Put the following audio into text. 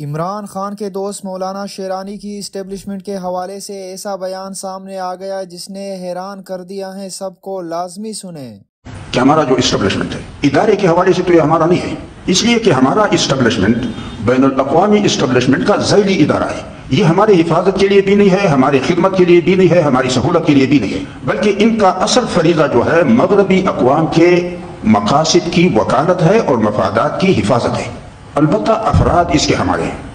इमरान खान के दोस्त मौलाना शेरानी की इस्टेब्लिशमेंट के हवाले से ऐसा बयान सामने आ गया जिसने हैरान कर दिया है सबको, लाजमी सुने। कि हमारा जो इस्टेब्लिशमेंट है, इदारे के हवाले से तो ये हमारा नहीं है। इसलिए कि हमारा इस्टेब्लिशमेंट बैन अवी इस्टेब्लिशमेंट का जैली इदारा है। ये हमारे हिफाजत के लिए भी नहीं है, हमारी खिदमत के लिए भी नहीं है, हमारी सहूलत के लिए भी नहीं है। बल्कि इनका असल फरीजा जो है, मगरबी अकवाम के मकासद की वकालत है और मफादात की हिफाजत है। अलबत् अफराद इसके हमारे हैं।